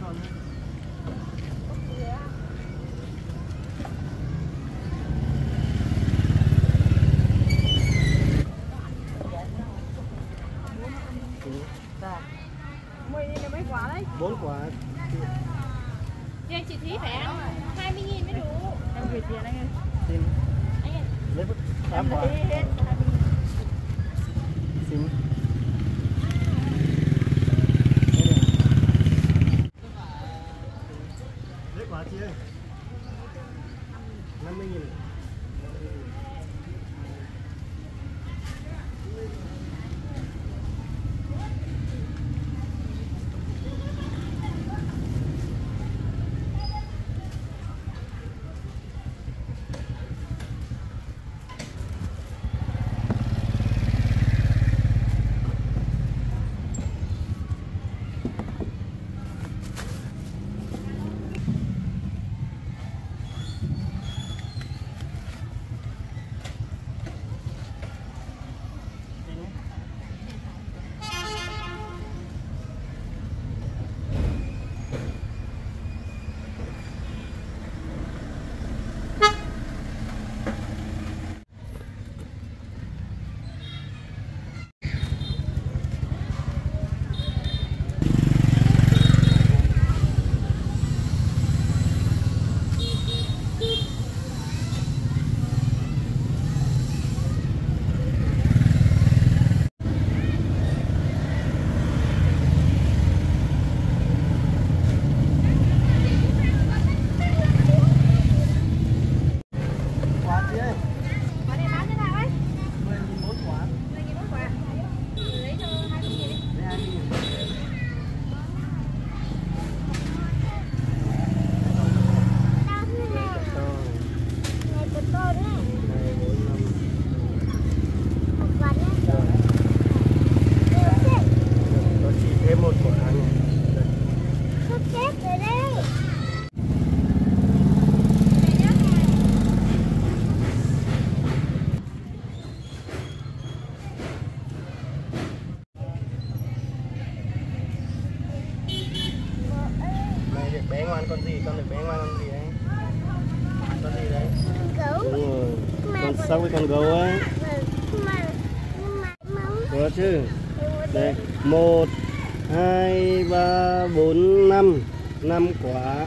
Hakan xong cái con gấu á? Có chứ. Đây, một, hai, ba, bốn, năm. Năm quả.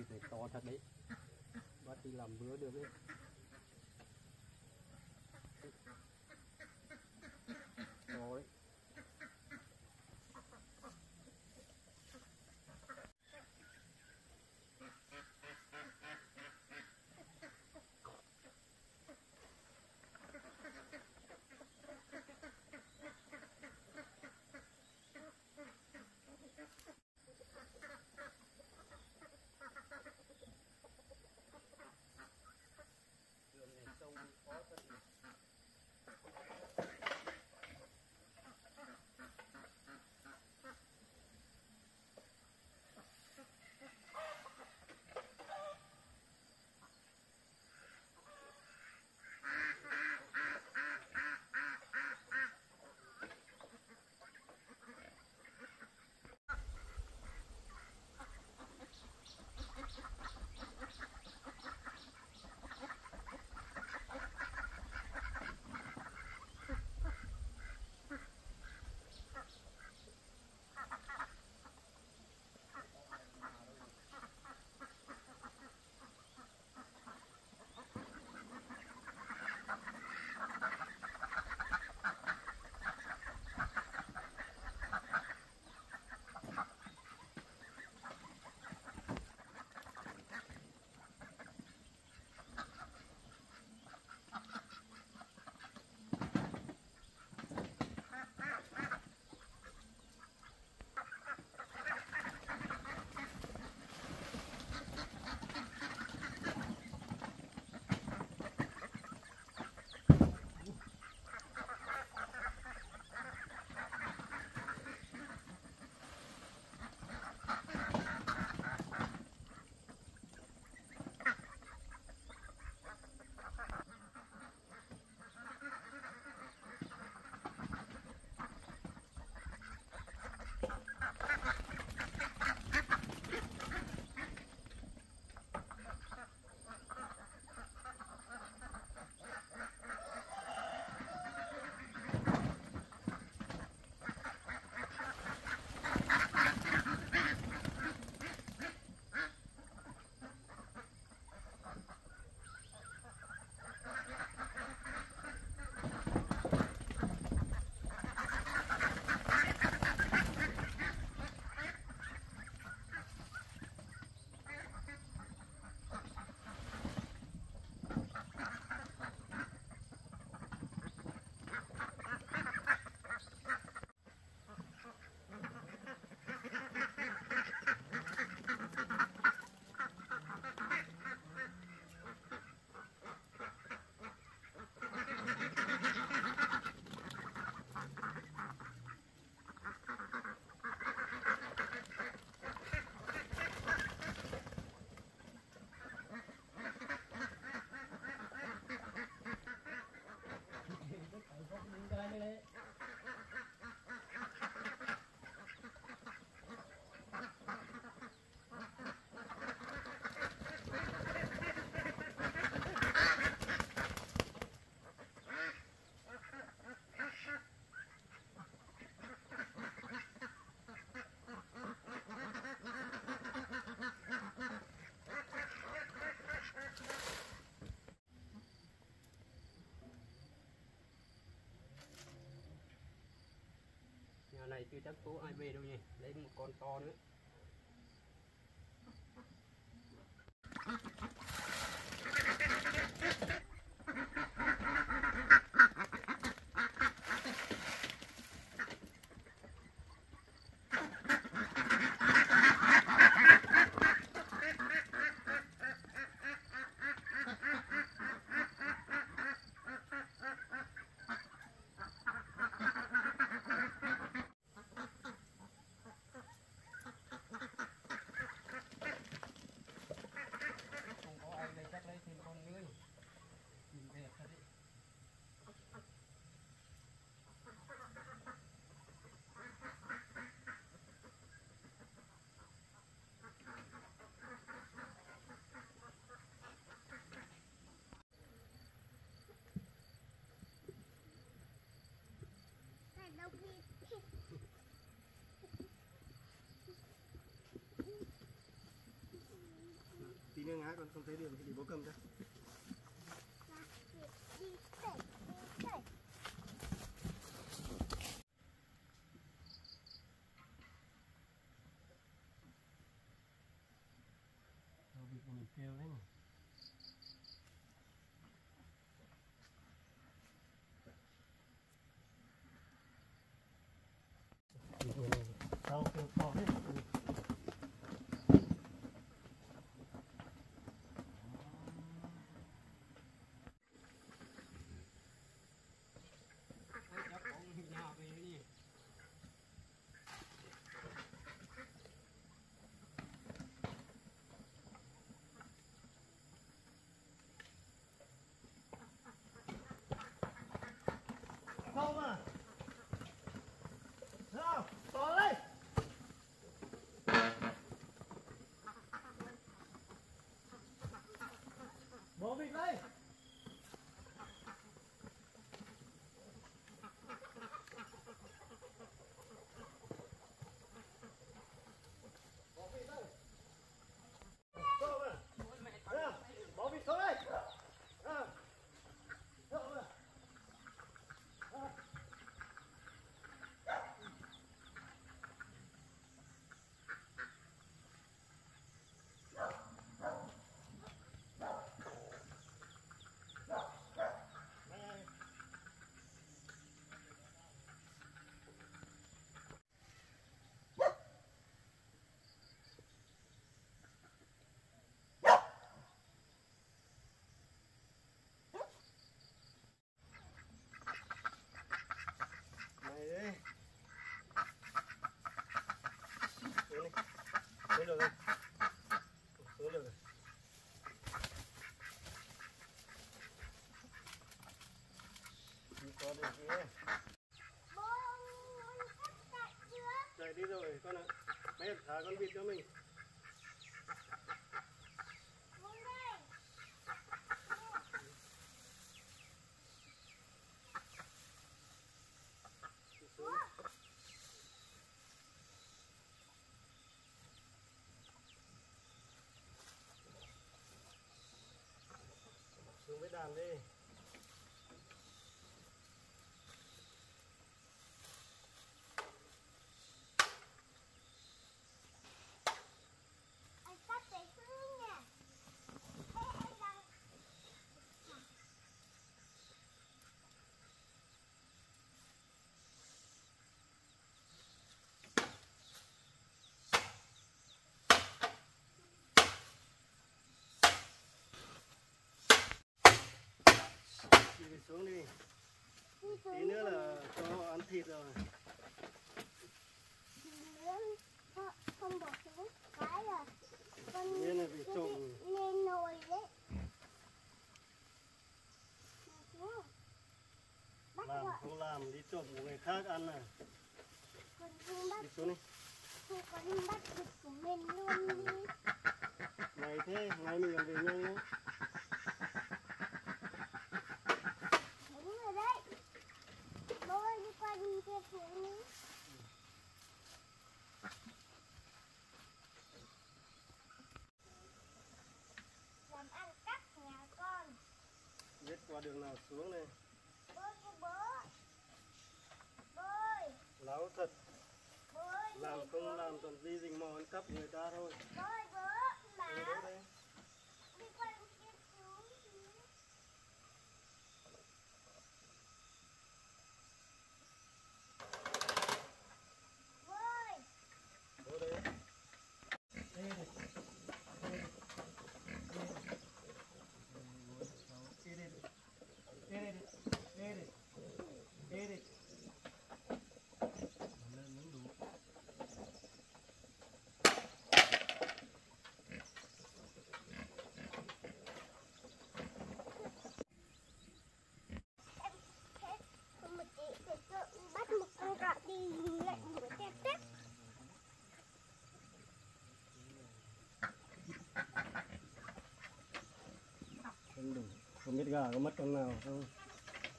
vịt này to thật đấy. Bác đi làm bữa được đấy. Này chưa chắc số ai về đâu nhỉ lấy một con to nữa không có ai đây chắc lấy thêm con nữa nhìn đẹp thật đấy tí nữa ngã con không thấy đường thì đi bố cơm ra Đâu bị mình kêu đấy nhỉ Sao kêu to hết không à. Nào, to lên. Bỏ vịt đây Bố vịt đây Không à Nào, bố vịt xuống đây Nào Không à Này đây. Xuống đi. Xuống được rồi. Xuống được rồi. Đi có được kia. Chạy đi rồi con ạ. Mẹ thả con vịt cho mình. Đi xuống. Xuống với đàn đi. Đi về xuống đi. Tí nữa là cho họ ăn thịt rồi. không bỏ xuống cái là con Nên là bị trộm. lên nồi đấy bắt Làm không làm đi trộm của người khác ăn này. không bắt Đi xuống đi. không con bắt được của mình luôn đi Ngày thế, ngày mình còn về nhanh nhé. đúng rồi đấy bố ơi đi qua đi kia xuống đi làm ăn cắp nhà con Biết qua đường nào xuống này. bố của bố bố ơi Láo thật. làm không làm còn gì dình mò ăn cắp người ta thôi bố ơi bố mà Đấy, đấy, đấy. đi qua bên kia xuống bố ơi Bố đấy. Ê này. Ê này. Ê này. Ê này. Ê này. Ê này. Lên muốn đủ. Không một tí phải tự bắt một con rọ đi lệnh đuổi tép tép Không đủ. Không biết gà có mất con nào không?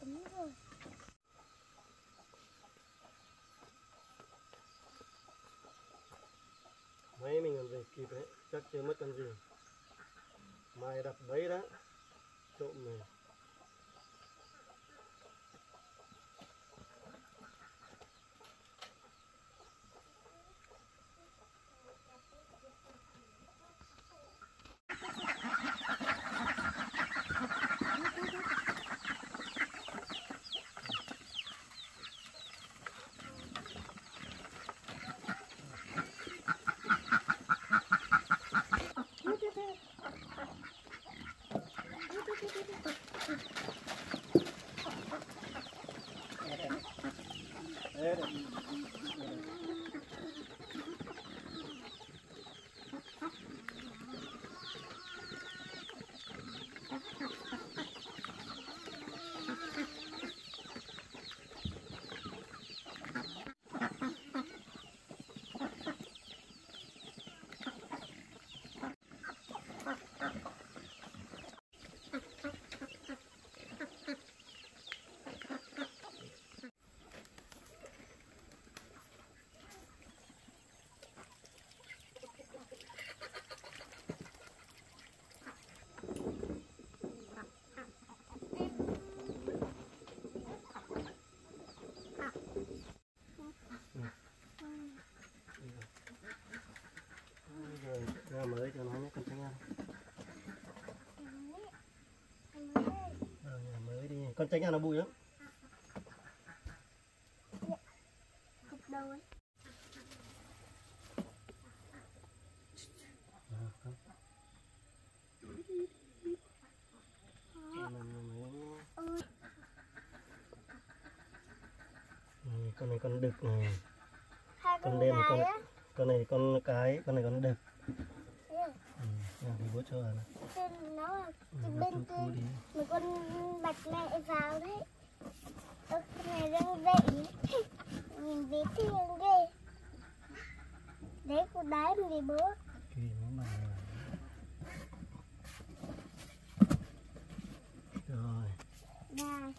đúng rồi Mấy mình làm gì kịp đấy. Chắc chưa mất con gì. Mai đặt bẫy đó. Trộm này. Ê này. Rồi, ra mới cho nó nhé con tránh ăn. Rồi, nhà con tránh ăn nó bụi lắm. ấy À, con này con đực này con đen con con này con cái con này con đực à? ừ. thì bố cho này bên kia một con bạch mẹ vào đấy. Con này đang dậy. Nhìn vế thiêng ghê. Đấy con đái vì bố? Bye.